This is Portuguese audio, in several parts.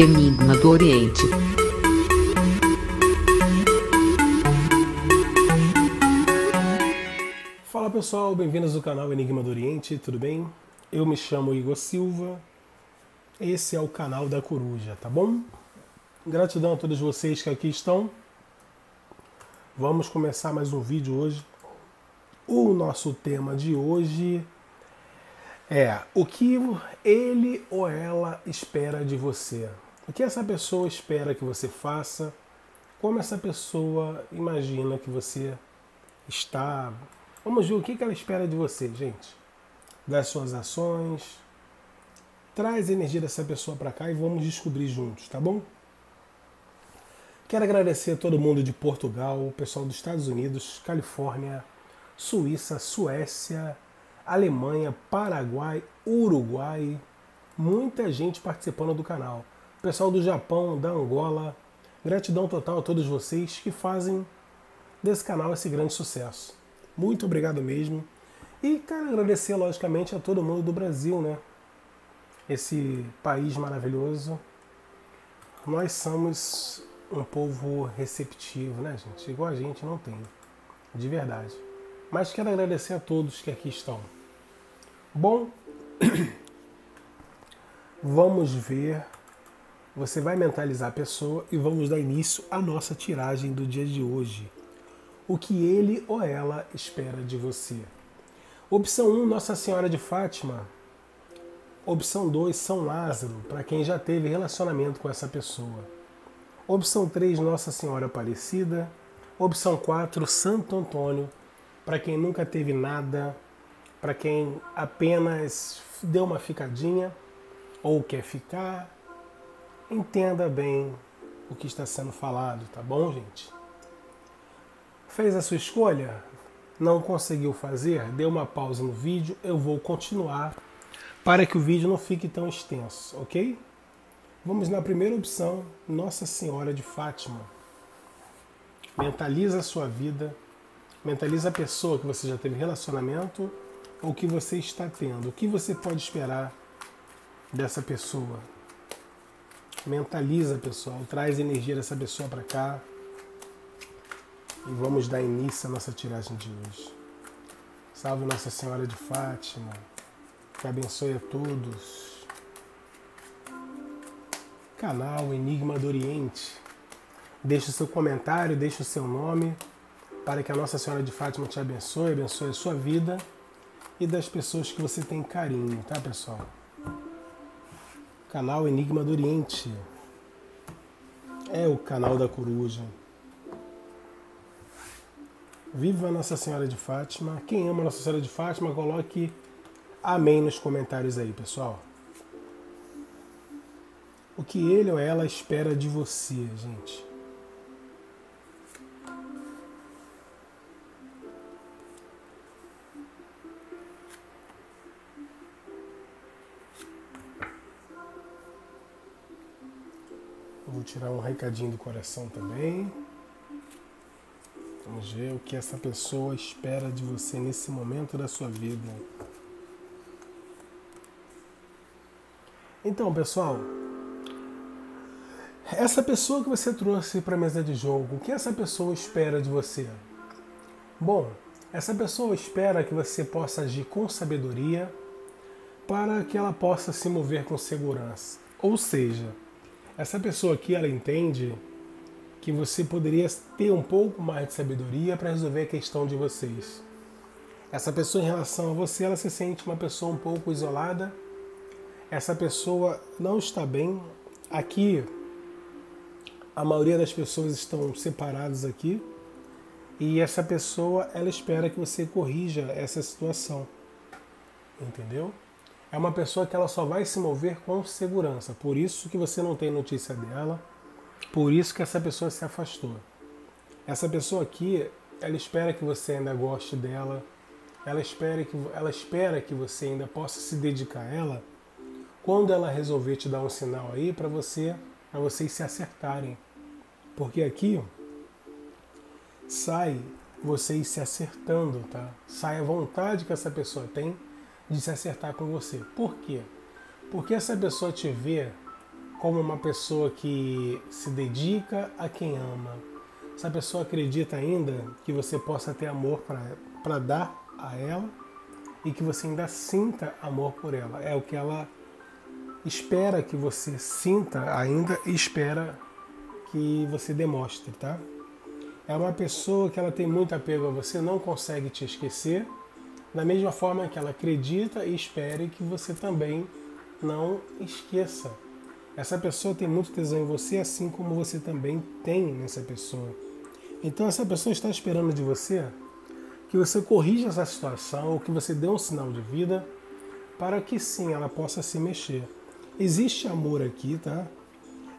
Enigma do Oriente. Fala pessoal, bem-vindos ao canal Enigma do Oriente, tudo bem? Eu me chamo Igor Silva, esse é o canal da Coruja, tá bom? Gratidão a todos vocês que aqui estão. Vamos começar mais um vídeo hoje. O nosso tema de hoje é o que ele ou ela espera de você. O que essa pessoa espera que você faça? Como essa pessoa imagina que você está. Vamos ver o que ela espera de você, gente. Das suas ações. Traz a energia dessa pessoa para cá e vamos descobrir juntos, tá bom? Quero agradecer a todo mundo de Portugal, o pessoal dos Estados Unidos, Califórnia, Suíça, Suécia, Alemanha, Paraguai, Uruguai, muita gente participando do canal. Pessoal do Japão, da Angola, gratidão total a todos vocês que fazem desse canal esse grande sucesso. Muito obrigado mesmo. E quero agradecer, logicamente, a todo mundo do Brasil, né? Esse país maravilhoso. Nós somos um povo receptivo, né, gente? Igual a gente não tem. De verdade. Mas quero agradecer a todos que aqui estão. Bom, vamos ver. Você vai mentalizar a pessoa e vamos dar início à nossa tiragem do dia de hoje. O que ele ou ela espera de você. Opção 1, Nossa Senhora de Fátima. Opção 2, São Lázaro, para quem já teve relacionamento com essa pessoa. Opção 3, Nossa Senhora Aparecida. Opção 4, Santo Antônio, para quem nunca teve nada para quem apenas deu uma ficadinha ou quer ficar, entenda bem o que está sendo falado, tá bom, gente? Fez a sua escolha? Não conseguiu fazer? Deu uma pausa no vídeo, eu vou continuar para que o vídeo não fique tão extenso, ok? Vamos na primeira opção, Nossa Senhora de Fátima. Mentaliza a sua vida, mentaliza a pessoa que você já teve relacionamento o que você está tendo, o que você pode esperar dessa pessoa. Mentaliza, pessoal, traz energia dessa pessoa para cá. E vamos dar início à nossa tiragem de hoje. Salve Nossa Senhora de Fátima, que abençoe a todos. Canal Enigma do Oriente. Deixe o seu comentário, deixe o seu nome, para que a Nossa Senhora de Fátima te abençoe, abençoe a sua vida e das pessoas que você tem carinho, tá pessoal? Canal Enigma do Oriente. É o canal da coruja. Viva Nossa Senhora de Fátima. Quem ama Nossa Senhora de Fátima, coloque amém nos comentários aí, pessoal. O que ele ou ela espera de você, gente? Vou tirar um recadinho do coração também. Vamos ver o que essa pessoa espera de você nesse momento da sua vida. Então, pessoal, essa pessoa que você trouxe para a mesa de jogo, o que essa pessoa espera de você? Bom, essa pessoa espera que você possa agir com sabedoria para que ela possa se mover com segurança. Ou seja, essa pessoa aqui, ela entende que você poderia ter um pouco mais de sabedoria para resolver a questão de vocês. Essa pessoa, em relação a você, ela se sente uma pessoa um pouco isolada. Essa pessoa não está bem. Aqui, a maioria das pessoas estão separadas aqui. E essa pessoa, ela espera que você corrija essa situação. Entendeu? É uma pessoa que ela só vai se mover com segurança. Por isso que você não tem notícia dela, por isso que essa pessoa se afastou. Essa pessoa aqui, ela espera que você ainda goste dela, ela espera que, ela espera que você ainda possa se dedicar a ela quando ela resolver te dar um sinal aí para você, para vocês se acertarem. Porque aqui sai vocês se acertando, tá? Sai a vontade que essa pessoa tem de se acertar com você. Por quê? Porque essa pessoa te vê como uma pessoa que se dedica a quem ama. Essa pessoa acredita ainda que você possa ter amor para dar a ela e que você ainda sinta amor por ela. É o que ela espera que você sinta ainda e espera que você demonstre, tá? É uma pessoa que ela tem muito apego a você, não consegue te esquecer, da mesma forma que ela acredita e espere que você também não esqueça. Essa pessoa tem muito tesão em você, assim como você também tem nessa pessoa. Então essa pessoa está esperando de você que você corrija essa situação ou que você dê um sinal de vida para que sim ela possa se mexer. Existe amor aqui, tá?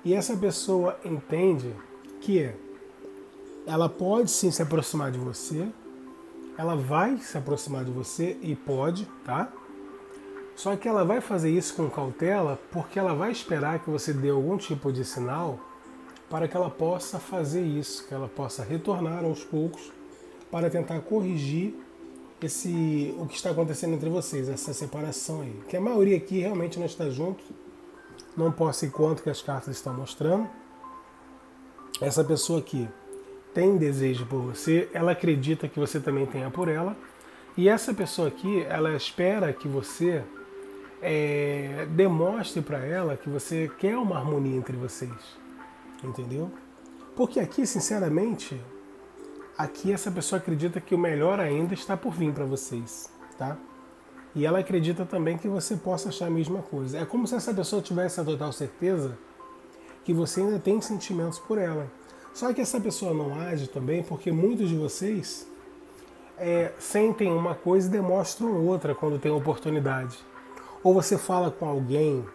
E essa pessoa entende que ela pode sim se aproximar de você, ela vai se aproximar de você e pode, tá? Só que ela vai fazer isso com cautela porque ela vai esperar que você dê algum tipo de sinal para que ela possa fazer isso, que ela possa retornar aos poucos para tentar corrigir esse o que está acontecendo entre vocês, essa separação aí. Que a maioria aqui realmente não está junto. Não posso ir quanto que as cartas estão mostrando. Essa pessoa aqui tem desejo por você, ela acredita que você também tenha por ela. E essa pessoa aqui, ela espera que você é, demonstre para ela que você quer uma harmonia entre vocês. Entendeu? Porque aqui, sinceramente, aqui essa pessoa acredita que o melhor ainda está por vir para vocês, tá? E ela acredita também que você possa achar a mesma coisa. É como se essa pessoa tivesse a total certeza que você ainda tem sentimentos por ela. Só que essa pessoa não age também porque muitos de vocês é, sentem uma coisa e demonstram outra quando tem oportunidade. Ou você fala com alguém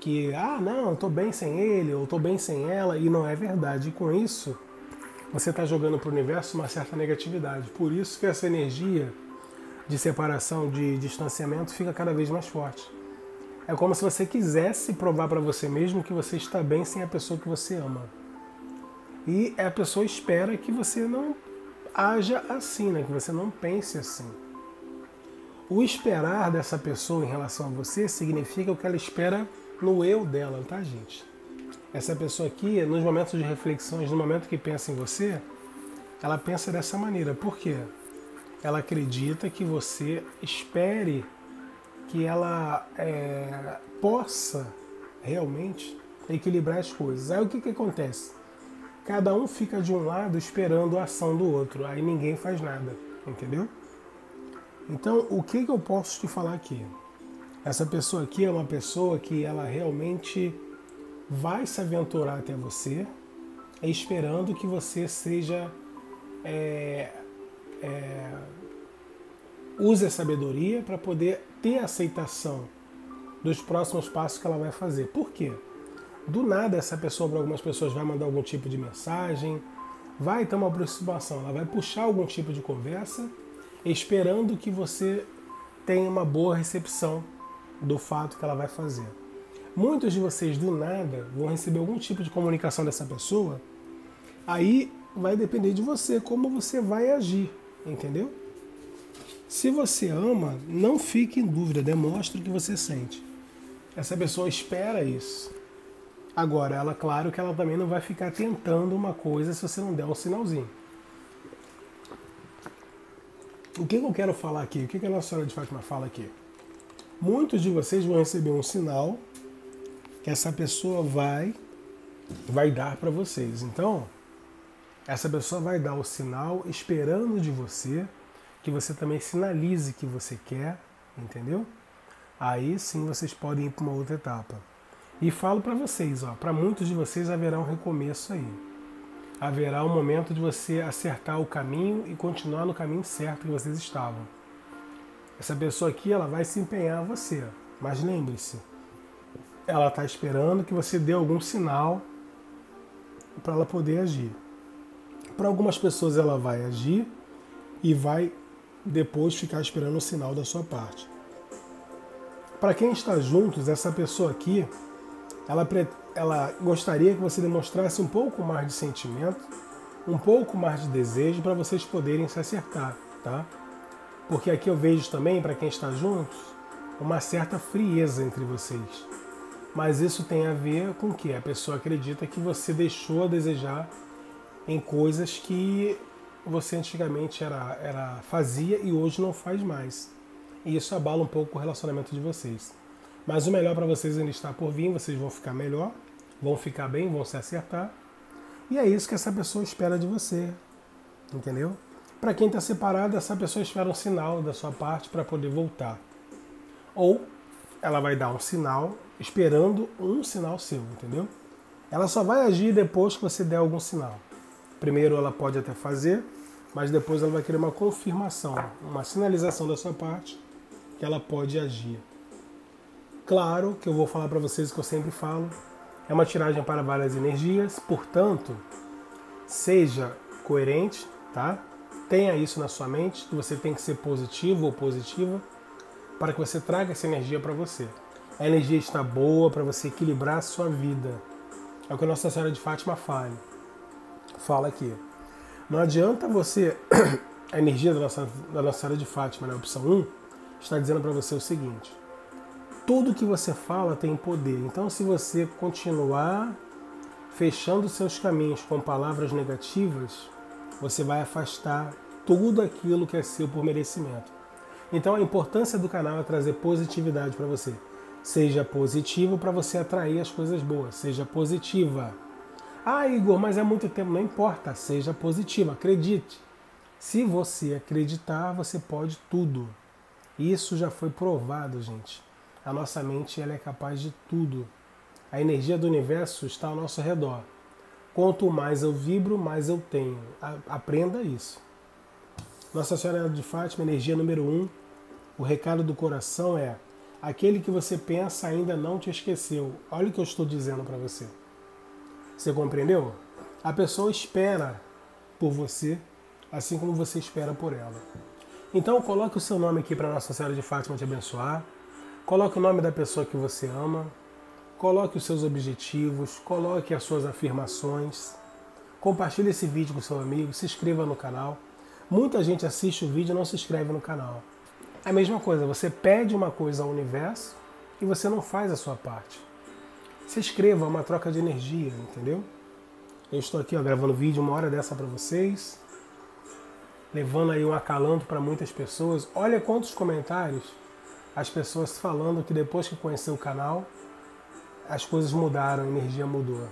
que, ah, não, eu tô bem sem ele, ou tô bem sem ela, e não é verdade. E com isso, você está jogando para o universo uma certa negatividade. Por isso que essa energia de separação, de distanciamento, fica cada vez mais forte. É como se você quisesse provar para você mesmo que você está bem sem a pessoa que você ama. E a pessoa espera que você não haja assim, né? que você não pense assim. O esperar dessa pessoa em relação a você significa o que ela espera no eu dela, tá, gente? Essa pessoa aqui, nos momentos de reflexões, no momento que pensa em você, ela pensa dessa maneira. Por quê? Ela acredita que você espere que ela é, possa realmente equilibrar as coisas. Aí o que, que acontece? Cada um fica de um lado esperando a ação do outro, aí ninguém faz nada, entendeu? Então, o que, que eu posso te falar aqui? Essa pessoa aqui é uma pessoa que ela realmente vai se aventurar até você, esperando que você seja é, é, use a sabedoria para poder ter aceitação dos próximos passos que ela vai fazer. Por quê? Do nada essa pessoa para algumas pessoas vai mandar algum tipo de mensagem, vai ter uma aproximação, ela vai puxar algum tipo de conversa, esperando que você tenha uma boa recepção do fato que ela vai fazer. Muitos de vocês do nada vão receber algum tipo de comunicação dessa pessoa, aí vai depender de você como você vai agir, entendeu? Se você ama, não fique em dúvida, demonstre o que você sente. Essa pessoa espera isso. Agora, ela, claro que ela também não vai ficar tentando uma coisa se você não der um sinalzinho. O que eu quero falar aqui? O que a Nossa Senhora de Fátima fala aqui? Muitos de vocês vão receber um sinal que essa pessoa vai vai dar para vocês. Então, essa pessoa vai dar o sinal esperando de você que você também sinalize que você quer, entendeu? Aí sim vocês podem ir para uma outra etapa. E falo para vocês, ó, para muitos de vocês haverá um recomeço aí. Haverá um momento de você acertar o caminho e continuar no caminho certo que vocês estavam. Essa pessoa aqui, ela vai se empenhar a você, mas lembre-se, ela está esperando que você dê algum sinal para ela poder agir. Para algumas pessoas ela vai agir e vai depois ficar esperando o sinal da sua parte. Para quem está juntos, essa pessoa aqui, ela, ela gostaria que você demonstrasse um pouco mais de sentimento, um pouco mais de desejo para vocês poderem se acertar, tá? Porque aqui eu vejo também, para quem está juntos, uma certa frieza entre vocês. Mas isso tem a ver com que a pessoa acredita que você deixou a desejar em coisas que você antigamente era, era fazia e hoje não faz mais. E isso abala um pouco o relacionamento de vocês. Mas o melhor para vocês ainda está por vir, vocês vão ficar melhor, vão ficar bem, vão se acertar. E é isso que essa pessoa espera de você. Entendeu? Para quem está separado, essa pessoa espera um sinal da sua parte para poder voltar. Ou ela vai dar um sinal esperando um sinal seu, entendeu? Ela só vai agir depois que você der algum sinal. Primeiro ela pode até fazer, mas depois ela vai querer uma confirmação, uma sinalização da sua parte que ela pode agir. Claro que eu vou falar para vocês o que eu sempre falo, é uma tiragem para várias energias, portanto, seja coerente, tá? Tenha isso na sua mente, que você tem que ser positivo ou positiva para que você traga essa energia para você. A energia está boa para você equilibrar a sua vida. É o que a Nossa Senhora de Fátima fala. Fala aqui. Não adianta você. A energia da Nossa, da Nossa Senhora de Fátima, na né, opção 1, está dizendo para você o seguinte: tudo que você fala tem poder. Então, se você continuar fechando seus caminhos com palavras negativas, você vai afastar tudo aquilo que é seu por merecimento. Então, a importância do canal é trazer positividade para você. Seja positivo para você atrair as coisas boas. Seja positiva. Ah, Igor, mas é muito tempo. Não importa. Seja positivo. Acredite. Se você acreditar, você pode tudo. Isso já foi provado, gente. A nossa mente ela é capaz de tudo. A energia do universo está ao nosso redor. Quanto mais eu vibro, mais eu tenho. Aprenda isso. Nossa Senhora de Fátima, energia número um. O recado do coração é: aquele que você pensa ainda não te esqueceu. Olha o que eu estou dizendo para você. Você compreendeu? A pessoa espera por você, assim como você espera por ela. Então coloque o seu nome aqui para Nossa Senhora de Fátima te abençoar. Coloque o nome da pessoa que você ama. Coloque os seus objetivos, coloque as suas afirmações. Compartilhe esse vídeo com seu amigo, se inscreva no canal. Muita gente assiste o vídeo e não se inscreve no canal. É a mesma coisa, você pede uma coisa ao universo e você não faz a sua parte. Se inscreva, é uma troca de energia, entendeu? Eu estou aqui ó, gravando vídeo uma hora dessa para vocês, levando aí um acalanto para muitas pessoas. Olha quantos comentários as pessoas falando que depois que conheceu o canal, as coisas mudaram, a energia mudou.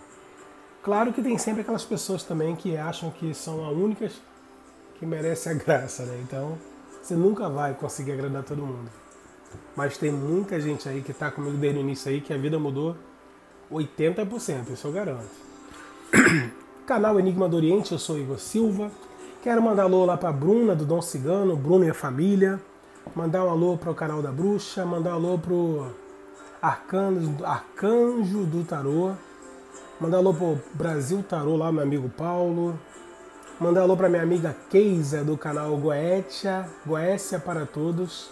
Claro que tem sempre aquelas pessoas também que acham que são as únicas que merecem a graça, né? Então, você nunca vai conseguir agradar todo mundo. Mas tem muita gente aí que está comigo desde o início aí que a vida mudou 80%, isso eu garanto. Canal Enigma do Oriente, eu sou Igor Silva. Quero mandar alô lá para Bruna do Dom Cigano, Bruno e a família. Mandar um alô para o canal da Bruxa, mandar um alô pro Arcanjo, do Tarô. Mandar um alô pro Brasil Tarô lá, meu amigo Paulo. Mandar alô para minha amiga Keisa do canal Goetia, Goécia para todos.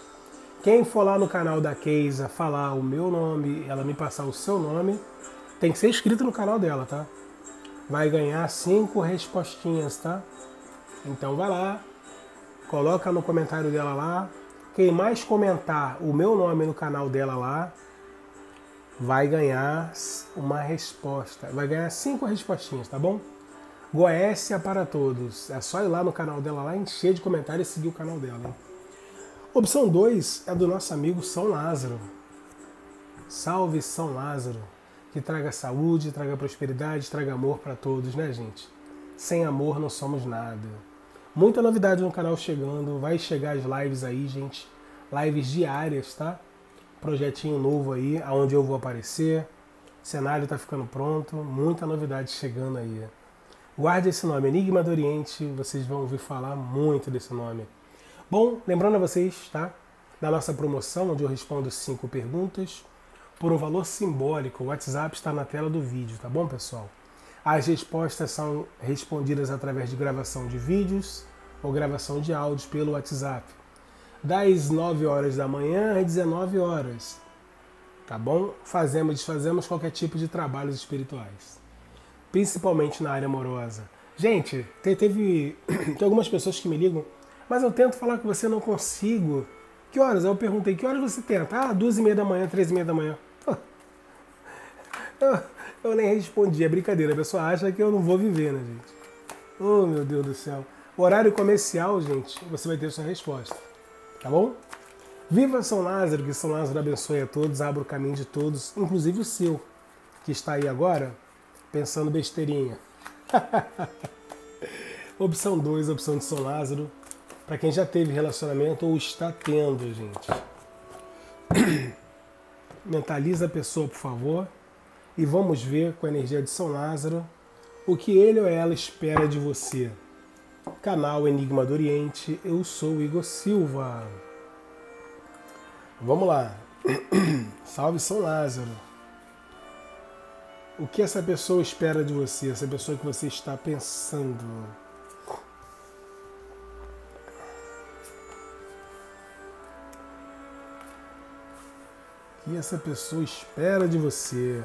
Quem for lá no canal da Keisa falar o meu nome, ela me passar o seu nome, tem que ser inscrito no canal dela, tá? Vai ganhar cinco respostinhas, tá? Então vai lá, coloca no comentário dela lá. Quem mais comentar o meu nome no canal dela lá, vai ganhar uma resposta. Vai ganhar cinco respostinhas, tá bom? Goécia para todos. É só ir lá no canal dela lá, encher de comentários e seguir o canal dela. Opção 2 é do nosso amigo São Lázaro. Salve São Lázaro. Que traga saúde, traga prosperidade, traga amor para todos, né, gente? Sem amor não somos nada. Muita novidade no canal chegando. Vai chegar as lives aí, gente. Lives diárias, tá? Projetinho novo aí, aonde eu vou aparecer. O cenário tá ficando pronto. Muita novidade chegando aí. Guarde esse nome, Enigma do Oriente, vocês vão ouvir falar muito desse nome. Bom, lembrando a vocês, tá? Da nossa promoção, onde eu respondo cinco perguntas por um valor simbólico. O WhatsApp está na tela do vídeo, tá bom, pessoal? As respostas são respondidas através de gravação de vídeos ou gravação de áudios pelo WhatsApp. Das 9 horas da manhã às 19 horas. Tá bom? Fazemos, desfazemos qualquer tipo de trabalhos espirituais principalmente na área amorosa. Gente, teve tem algumas pessoas que me ligam, mas eu tento falar com você, não consigo. Que horas? Eu perguntei, que horas você tenta? Ah, duas e meia da manhã, três e meia da manhã. Eu, nem respondi, é brincadeira. A pessoa acha que eu não vou viver, né, gente? Oh, meu Deus do céu. Horário comercial, gente, você vai ter sua resposta. Tá bom? Viva São Lázaro, que São Lázaro abençoe a todos, abra o caminho de todos, inclusive o seu, que está aí agora pensando besteirinha. opção 2, opção de São Lázaro, para quem já teve relacionamento ou está tendo, gente. Mentaliza a pessoa, por favor, e vamos ver com a energia de São Lázaro o que ele ou ela espera de você. Canal Enigma do Oriente, eu sou Igor Silva. Vamos lá. Salve São Lázaro. O que essa pessoa espera de você, essa pessoa que você está pensando? O que essa pessoa espera de você?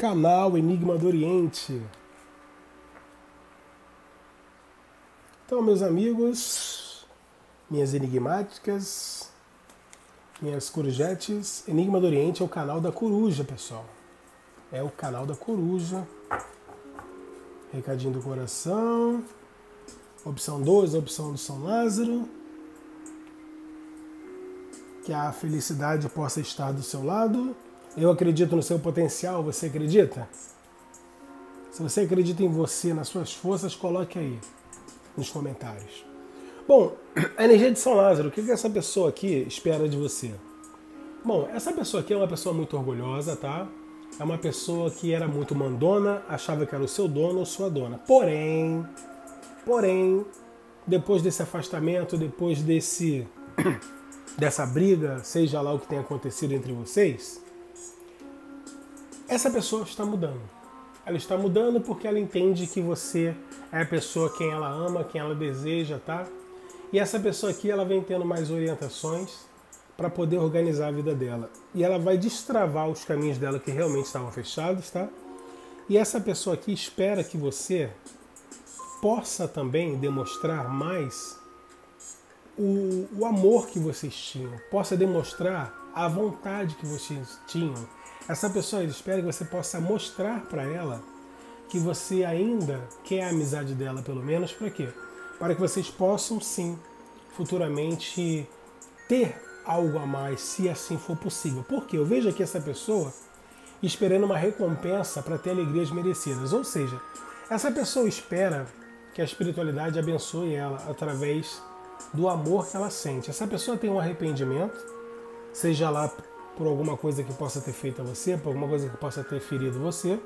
Canal Enigma do Oriente. Então, meus amigos, minhas enigmáticas, minhas corujetes, Enigma do Oriente é o canal da coruja, pessoal. É o canal da coruja. Recadinho do coração. Opção 2, opção do São Lázaro. Que a felicidade possa estar do seu lado. Eu acredito no seu potencial, você acredita? Se você acredita em você, nas suas forças, coloque aí nos comentários. Bom, a energia de São Lázaro, o que essa pessoa aqui espera de você? Bom, essa pessoa aqui é uma pessoa muito orgulhosa, tá? É uma pessoa que era muito mandona, achava que era o seu dono ou sua dona. Porém, porém, depois desse afastamento, depois desse dessa briga, seja lá o que tenha acontecido entre vocês, essa pessoa está mudando. Ela está mudando porque ela entende que você é a pessoa quem ela ama, quem ela deseja, tá? E essa pessoa aqui, ela vem tendo mais orientações para poder organizar a vida dela. E ela vai destravar os caminhos dela que realmente estavam fechados, tá? E essa pessoa aqui espera que você possa também demonstrar mais o, o amor que vocês tinham, possa demonstrar a vontade que vocês tinham essa pessoa espera que você possa mostrar para ela que você ainda quer a amizade dela, pelo menos, para quê? Para que vocês possam sim futuramente ter algo a mais, se assim for possível. Porque eu vejo aqui essa pessoa esperando uma recompensa para ter alegrias merecidas. Ou seja, essa pessoa espera que a espiritualidade abençoe ela através do amor que ela sente. Essa pessoa tem um arrependimento, seja lá por alguma coisa que possa ter feito a você, por alguma coisa que possa ter ferido você,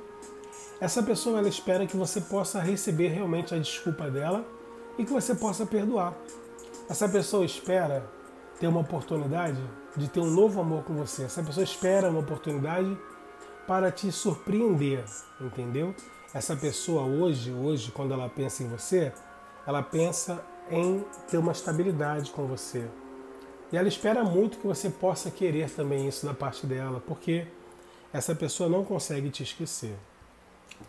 essa pessoa ela espera que você possa receber realmente a desculpa dela e que você possa perdoar. Essa pessoa espera ter uma oportunidade de ter um novo amor com você. Essa pessoa espera uma oportunidade para te surpreender, entendeu? Essa pessoa hoje, hoje quando ela pensa em você, ela pensa em ter uma estabilidade com você, e ela espera muito que você possa querer também isso da parte dela, porque essa pessoa não consegue te esquecer.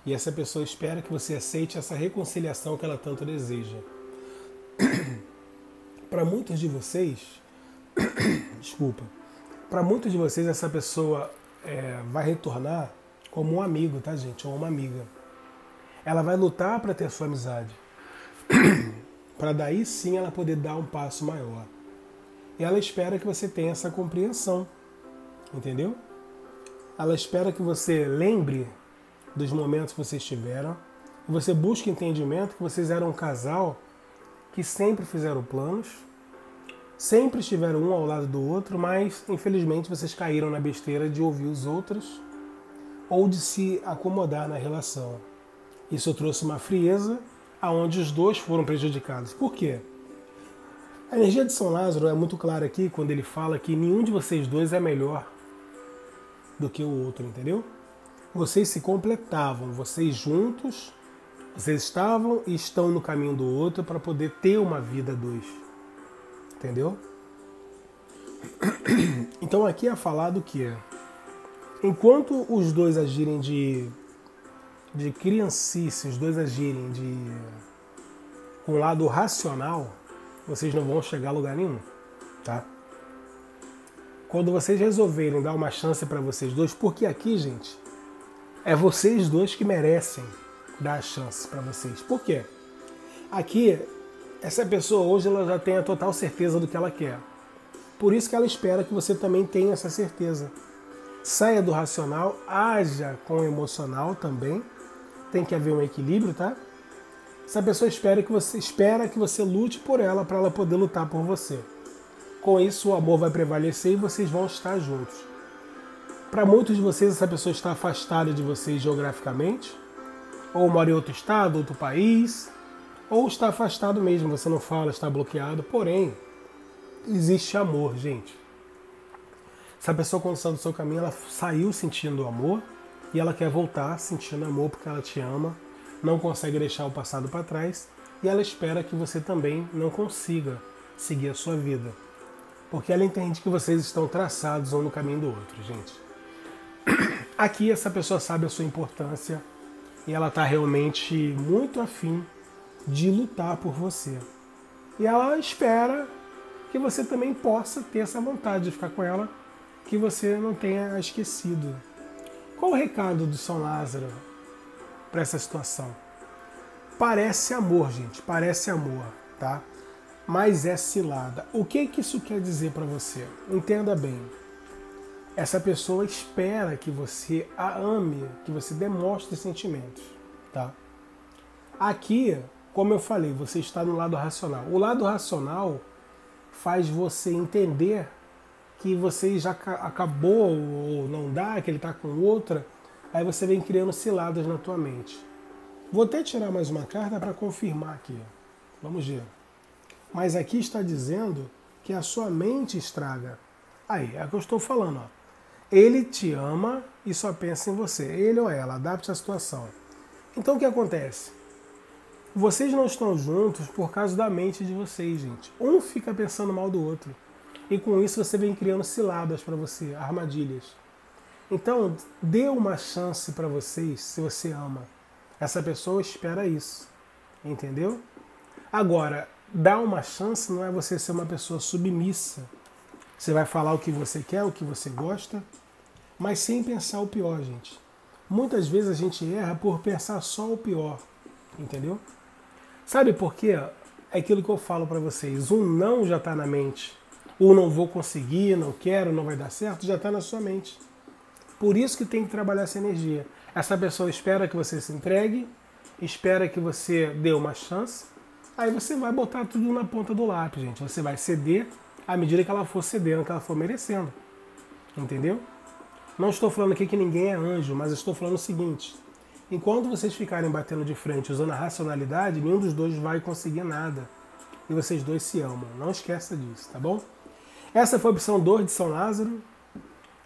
E essa pessoa espera que você aceite essa reconciliação que ela tanto deseja. para muitos de vocês, desculpa, para muitos de vocês essa pessoa é, vai retornar como um amigo, tá gente, ou uma amiga. Ela vai lutar para ter sua amizade, para daí sim ela poder dar um passo maior. Ela espera que você tenha essa compreensão, entendeu? Ela espera que você lembre dos momentos que vocês tiveram, que você busque entendimento que vocês eram um casal que sempre fizeram planos, sempre estiveram um ao lado do outro, mas infelizmente vocês caíram na besteira de ouvir os outros ou de se acomodar na relação. Isso trouxe uma frieza aonde os dois foram prejudicados. Por quê? A energia de São Lázaro é muito clara aqui quando ele fala que nenhum de vocês dois é melhor do que o outro, entendeu? Vocês se completavam, vocês juntos, vocês estavam e estão no caminho do outro para poder ter uma vida dois. Entendeu? Então aqui é falado que enquanto os dois agirem de de criancice, os dois agirem de com um lado racional, vocês não vão chegar a lugar nenhum, tá? quando vocês resolverem dar uma chance para vocês dois, porque aqui, gente, é vocês dois que merecem dar a chance para vocês. Por quê? Aqui, essa pessoa hoje ela já tem a total certeza do que ela quer. Por isso que ela espera que você também tenha essa certeza. Saia do racional, haja com o emocional também. Tem que haver um equilíbrio, tá? Essa pessoa espera que você espera que você lute por ela para ela poder lutar por você. Com isso, o amor vai prevalecer e vocês vão estar juntos. Para muitos de vocês, essa pessoa está afastada de vocês geograficamente, ou mora em outro estado, outro país, ou está afastado mesmo, você não fala, está bloqueado. Porém, existe amor, gente. Essa pessoa, quando saiu do seu caminho, ela saiu sentindo amor e ela quer voltar sentindo amor porque ela te ama, não consegue deixar o passado para trás e ela espera que você também não consiga seguir a sua vida. Porque ela entende que vocês estão traçados um no caminho do outro, gente. Aqui essa pessoa sabe a sua importância e ela está realmente muito afim de lutar por você. E ela espera que você também possa ter essa vontade de ficar com ela, que você não tenha esquecido. Qual o recado do São Lázaro para essa situação? Parece amor, gente, parece amor, tá? Mas é cilada. O que que isso quer dizer para você? Entenda bem. Essa pessoa espera que você a ame, que você demonstre sentimentos, tá? Aqui como eu falei, você está no lado racional. O lado racional faz você entender que você já acabou ou não dá, que ele está com outra, aí você vem criando ciladas na tua mente. Vou até tirar mais uma carta para confirmar aqui. Vamos ver. Mas aqui está dizendo que a sua mente estraga. Aí, é o que eu estou falando. Ó. Ele te ama e só pensa em você. Ele ou ela, adapte a situação. Então o que acontece? Vocês não estão juntos por causa da mente de vocês, gente. Um fica pensando mal do outro. E com isso você vem criando ciladas para você, armadilhas. Então, dê uma chance para vocês se você ama. Essa pessoa espera isso. Entendeu? Agora, dar uma chance não é você ser uma pessoa submissa. Você vai falar o que você quer, o que você gosta, mas sem pensar o pior, gente. Muitas vezes a gente erra por pensar só o pior. Entendeu? Sabe por quê? É aquilo que eu falo para vocês. Um não já está na mente. O não vou conseguir, não quero, não vai dar certo, já está na sua mente. Por isso que tem que trabalhar essa energia. Essa pessoa espera que você se entregue, espera que você dê uma chance, aí você vai botar tudo na ponta do lápis, gente. Você vai ceder à medida que ela for cedendo, que ela for merecendo. Entendeu? Não estou falando aqui que ninguém é anjo, mas estou falando o seguinte: Enquanto vocês ficarem batendo de frente usando a racionalidade, nenhum dos dois vai conseguir nada. E vocês dois se amam. Não esqueça disso, tá bom? Essa foi a opção 2 de São Lázaro.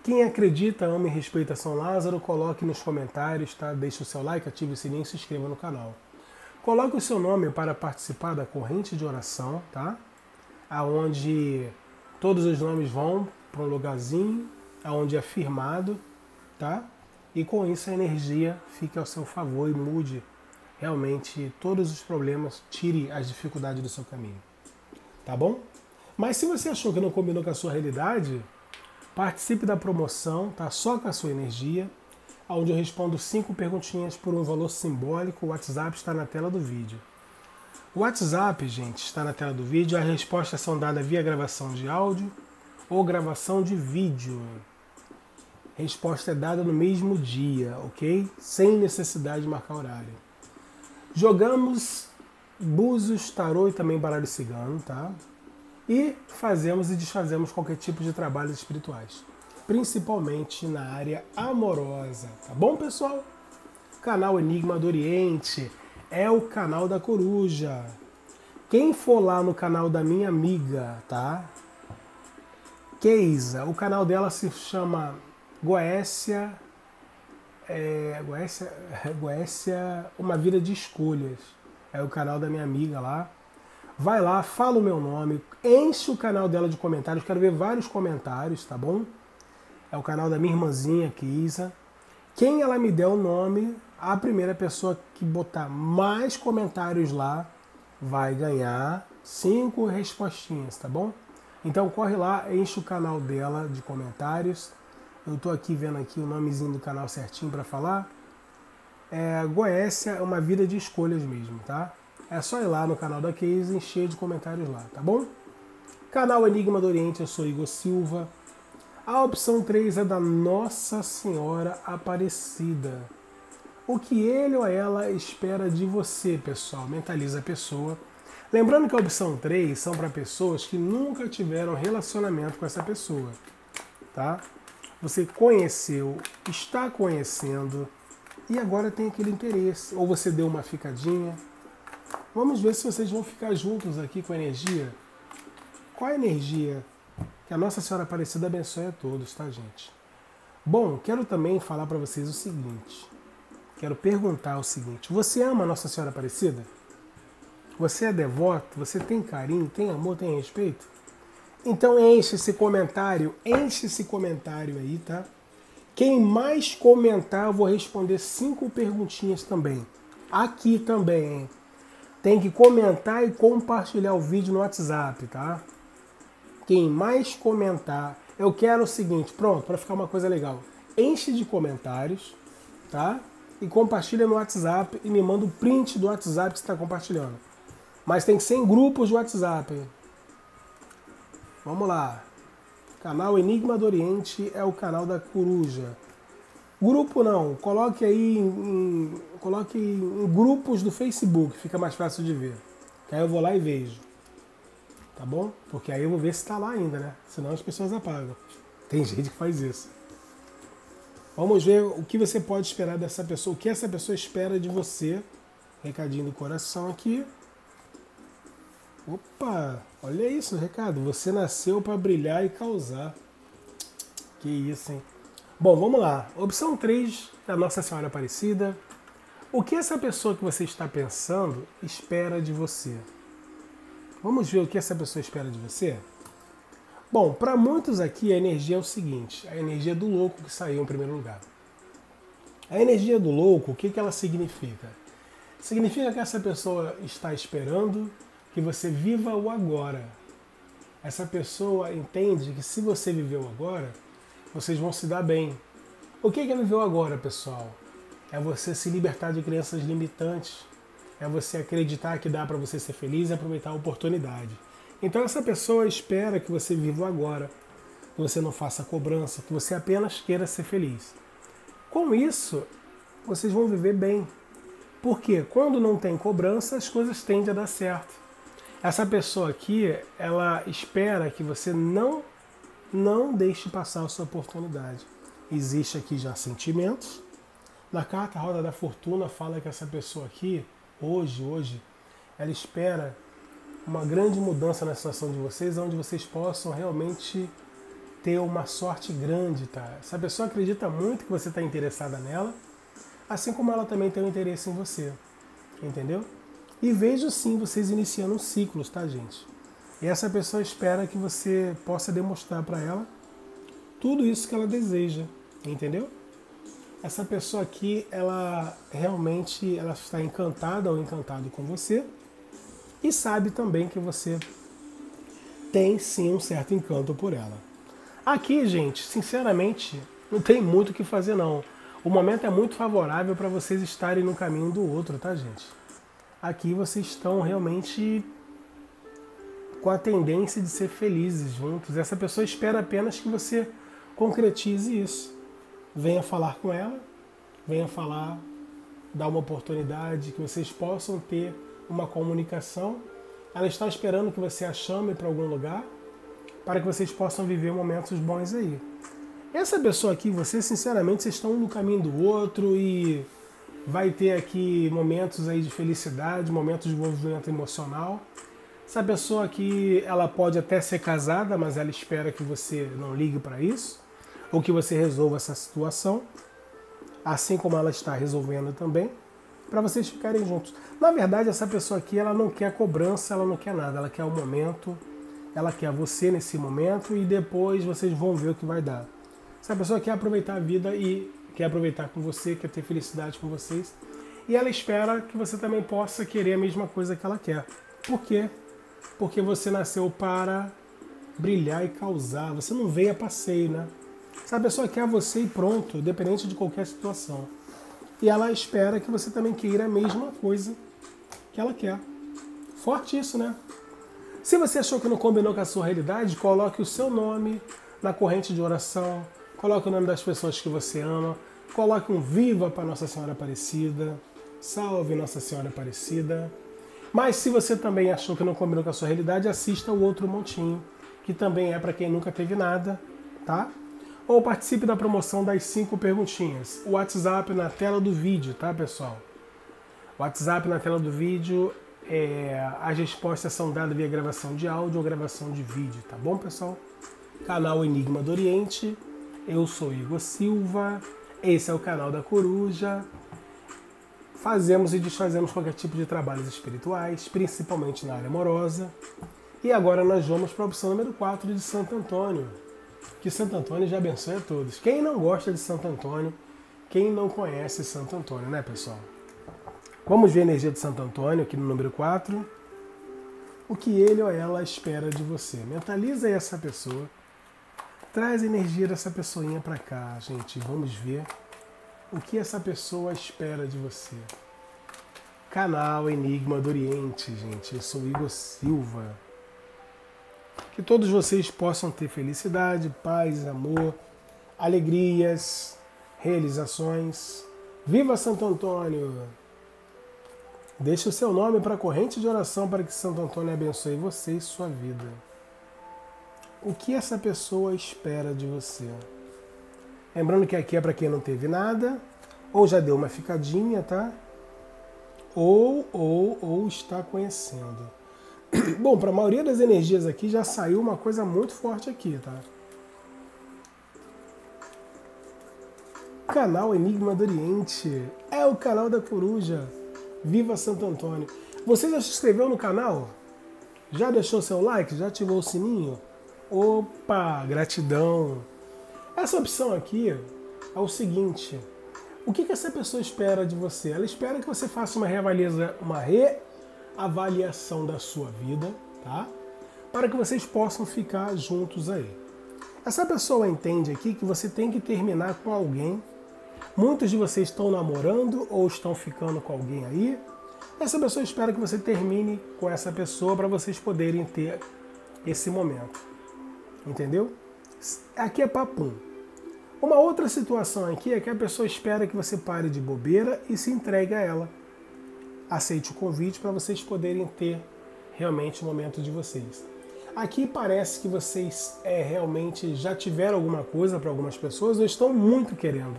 Quem acredita, ama e respeita São Lázaro, coloque nos comentários, tá? Deixe o seu like, ative o sininho e se inscreva no canal. Coloque o seu nome para participar da corrente de oração, tá? Aonde todos os nomes vão para um lugarzinho, aonde é firmado, tá? e com isso a energia fique ao seu favor e mude realmente todos os problemas, tire as dificuldades do seu caminho. Tá bom? Mas se você achou que não combinou com a sua realidade, participe da promoção, tá? Só com a sua energia, onde eu respondo cinco perguntinhas por um valor simbólico. O WhatsApp está na tela do vídeo. O WhatsApp, gente, está na tela do vídeo. As respostas são dadas via gravação de áudio ou gravação de vídeo. Resposta é dada no mesmo dia, ok? Sem necessidade de marcar horário. Jogamos búzios, tarô e também baralho cigano, tá? E fazemos e desfazemos qualquer tipo de trabalhos espirituais, principalmente na área amorosa, tá bom, pessoal? Canal Enigma do Oriente é o canal da coruja. Quem for lá no canal da minha amiga, tá? Keisa, o canal dela se chama Goécia, é, Goécia, Goécia, Uma Vida de Escolhas. É o canal da minha amiga lá. Vai lá, fala o meu nome, enche o canal dela de comentários. Quero ver vários comentários, tá bom? É o canal da minha irmãzinha, Kisa. Quem ela me der o nome, a primeira pessoa que botar mais comentários lá vai ganhar cinco respostinhas, tá bom? Então corre lá, enche o canal dela de comentários. Eu estou aqui vendo aqui o nomezinho do canal certinho para falar. É, Goécia é uma vida de escolhas mesmo, tá? É só ir lá no canal da Case e encher de comentários lá, tá bom? Canal Enigma do Oriente, eu sou Igor Silva. A opção 3 é da Nossa Senhora Aparecida. O que ele ou ela espera de você, pessoal? Mentaliza a pessoa Lembrando que a opção 3 são para pessoas que nunca tiveram relacionamento com essa pessoa, tá? Você conheceu, está conhecendo e agora tem aquele interesse, ou você deu uma ficadinha. Vamos ver se vocês vão ficar juntos aqui com a energia. Qual a energia? Que a Nossa Senhora Aparecida abençoe a todos, tá, gente? Bom, quero também falar para vocês o seguinte. Quero perguntar o seguinte: você ama a Nossa Senhora Aparecida? Você é devoto? Você tem carinho, tem amor, tem respeito? Então enche esse comentário, enche esse comentário aí, tá? Quem mais comentar, eu vou responder cinco perguntinhas também. Aqui também, hein? Tem que comentar e compartilhar o vídeo no WhatsApp, tá? Quem mais comentar, eu quero o seguinte, pronto, para ficar uma coisa legal. Enche de comentários, tá? E compartilha no WhatsApp e me manda o print do WhatsApp que você está compartilhando. Mas tem que ser em grupos de WhatsApp. Vamos lá. Canal Enigma do Oriente é o canal da coruja. Grupo não, coloque aí em, coloque em grupos do Facebook, fica mais fácil de ver. Que aí eu vou lá e vejo. Tá bom? Porque aí eu vou ver se está lá ainda, né? Senão as pessoas apagam. Tem gente que faz isso. Vamos ver o que você pode esperar dessa pessoa, o que essa pessoa espera de você. Recadinho do coração aqui. Opa, olha isso, recado. Você nasceu para brilhar e causar. Que isso, hein? Bom, vamos lá. Opção 3 da Nossa Senhora Aparecida. O que essa pessoa que você está pensando espera de você? Vamos ver o que essa pessoa espera de você? Bom, para muitos aqui a energia é o seguinte: a energia do louco que saiu em primeiro lugar. A energia do louco, o que, que ela significa? Significa que essa pessoa está esperando que você viva o agora. Essa pessoa entende que se você viveu agora, vocês vão se dar bem. O que é viver o agora, pessoal? É você se libertar de crenças limitantes. É você acreditar que dá para você ser feliz e aproveitar a oportunidade. Então essa pessoa espera que você viva agora, que você não faça cobrança, que você apenas queira ser feliz. Com isso, vocês vão viver bem. Porque quando não tem cobrança, as coisas tendem a dar certo. Essa pessoa aqui, ela espera que você não não deixe passar a sua oportunidade. Existe aqui já sentimentos. Na carta Roda da Fortuna fala que essa pessoa aqui, hoje, hoje, ela espera uma grande mudança na situação de vocês, onde vocês possam realmente ter uma sorte grande, tá? Essa pessoa acredita muito que você está interessada nela, assim como ela também tem um interesse em você, entendeu? E vejo sim vocês iniciando ciclos, tá, gente? E essa pessoa espera que você possa demonstrar para ela tudo isso que ela deseja, entendeu? Essa pessoa aqui, ela realmente ela está encantada ou encantado com você e sabe também que você tem sim um certo encanto por ela. Aqui, gente, sinceramente, não tem muito o que fazer não. O momento é muito favorável para vocês estarem no caminho do outro, tá, gente? aqui vocês estão realmente com a tendência de ser felizes juntos. Essa pessoa espera apenas que você concretize isso. Venha falar com ela, venha falar, dar uma oportunidade, que vocês possam ter uma comunicação. Ela está esperando que você a chame para algum lugar, para que vocês possam viver momentos bons aí. Essa pessoa aqui, você sinceramente, vocês estão no caminho do outro e vai ter aqui momentos aí de felicidade, momentos de envolvimento emocional. Essa pessoa aqui, ela pode até ser casada, mas ela espera que você não ligue para isso, ou que você resolva essa situação, assim como ela está resolvendo também, para vocês ficarem juntos. Na verdade, essa pessoa aqui, ela não quer cobrança, ela não quer nada, ela quer o momento, ela quer você nesse momento e depois vocês vão ver o que vai dar. Essa pessoa quer aproveitar a vida e quer aproveitar com você, quer ter felicidade com vocês. E ela espera que você também possa querer a mesma coisa que ela quer. Por quê? Porque você nasceu para brilhar e causar. Você não veio a passeio, né? Essa pessoa quer você e pronto, independente de qualquer situação. E ela espera que você também queira a mesma coisa que ela quer. Forte isso, né? Se você achou que não combinou com a sua realidade, coloque o seu nome na corrente de oração, coloque o nome das pessoas que você ama, coloque um viva para Nossa Senhora Aparecida, salve Nossa Senhora Aparecida. Mas se você também achou que não combinou com a sua realidade, assista o outro montinho, que também é para quem nunca teve nada, tá? Ou participe da promoção das cinco perguntinhas. O WhatsApp na tela do vídeo, tá, pessoal? O WhatsApp na tela do vídeo, é, as respostas são dadas via gravação de áudio ou gravação de vídeo, tá bom, pessoal? Canal Enigma do Oriente. Eu sou Igor Silva. Esse é o canal da Coruja. Fazemos e desfazemos qualquer tipo de trabalhos espirituais, principalmente na área amorosa. E agora nós vamos para a opção número 4 de Santo Antônio. Que Santo Antônio já abençoe a todos. Quem não gosta de Santo Antônio, quem não conhece Santo Antônio, né, pessoal? Vamos ver a energia de Santo Antônio aqui no número 4. O que ele ou ela espera de você. Mentaliza essa pessoa. Traz a energia dessa pessoinha para cá, gente. Vamos ver o que essa pessoa espera de você. Canal Enigma do Oriente, gente. Eu sou Igor Silva. Que todos vocês possam ter felicidade, paz, amor, alegrias, realizações. Viva Santo Antônio! Deixe o seu nome para a corrente de oração para que Santo Antônio abençoe você e sua vida. O que essa pessoa espera de você? Lembrando que aqui é para quem não teve nada, ou já deu uma ficadinha, tá? Ou, ou, ou está conhecendo. Bom, para a maioria das energias aqui já saiu uma coisa muito forte aqui, tá? Canal Enigma do Oriente é o canal da coruja. Viva Santo Antônio. Você já se inscreveu no canal? Já deixou seu like? Já ativou o sininho? Opa, gratidão! Essa opção aqui é o seguinte: o que, que essa pessoa espera de você? Ela espera que você faça uma reavaliação, uma reavaliação da sua vida, tá? Para que vocês possam ficar juntos aí. Essa pessoa entende aqui que você tem que terminar com alguém. Muitos de vocês estão namorando ou estão ficando com alguém aí. Essa pessoa espera que você termine com essa pessoa para vocês poderem ter esse momento. Entendeu? Aqui é papum. Uma outra situação aqui é que a pessoa espera que você pare de bobeira e se entregue a ela. Aceite o convite para vocês poderem ter realmente o momento de vocês. Aqui parece que vocês é, realmente já tiveram alguma coisa para algumas pessoas ou estão muito querendo.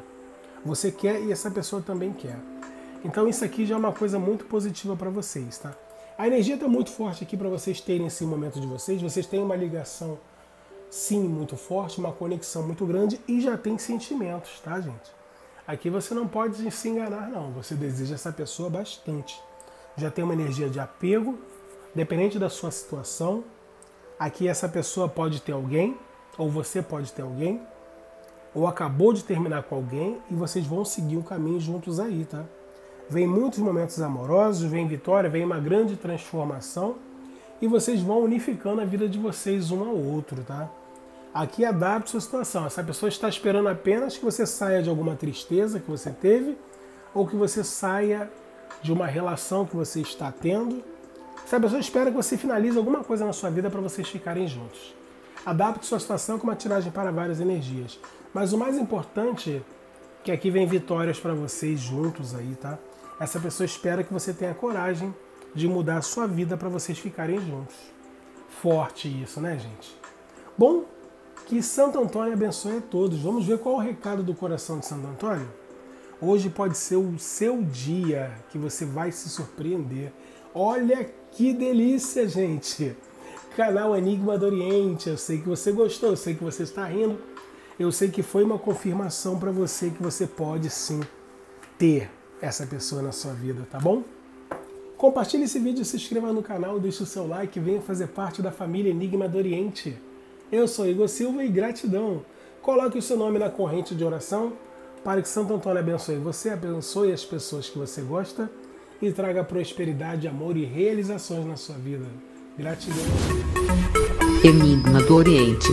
Você quer e essa pessoa também quer. Então isso aqui já é uma coisa muito positiva para vocês, tá? A energia está muito forte aqui para vocês terem esse momento de vocês. Vocês têm uma ligação sim muito forte, uma conexão muito grande e já tem sentimentos, tá, gente? Aqui você não pode se enganar, não. Você deseja essa pessoa bastante. Já tem uma energia de apego, dependente da sua situação. Aqui essa pessoa pode ter alguém, ou você pode ter alguém, ou acabou de terminar com alguém e vocês vão seguir o caminho juntos aí, tá? Vem muitos momentos amorosos, vem vitória, vem uma grande transformação e vocês vão unificando a vida de vocês um ao outro, tá? Aqui adapte a sua situação. Essa pessoa está esperando apenas que você saia de alguma tristeza que você teve ou que você saia de uma relação que você está tendo. Essa pessoa espera que você finalize alguma coisa na sua vida para vocês ficarem juntos. Adapte sua situação com uma tiragem para várias energias. Mas o mais importante que aqui vem vitórias para vocês juntos aí, tá? Essa pessoa espera que você tenha coragem de mudar a sua vida para vocês ficarem juntos. Forte isso, né, gente? Bom, que Santo Antônio abençoe a todos. Vamos ver qual é o recado do coração de Santo Antônio? Hoje pode ser o seu dia que você vai se surpreender. Olha que delícia, gente! Canal Enigma do Oriente. Eu sei que você gostou, eu sei que você está rindo. Eu sei que foi uma confirmação para você que você pode sim ter essa pessoa na sua vida, tá bom? Compartilhe esse vídeo, se inscreva no canal, deixe o seu like venha fazer parte da família Enigma do Oriente. Eu sou Igor Silva e gratidão. Coloque o seu nome na corrente de oração para que Santo Antônio abençoe você, abençoe as pessoas que você gosta e traga prosperidade, amor e realizações na sua vida. Gratidão. Enigma do Oriente.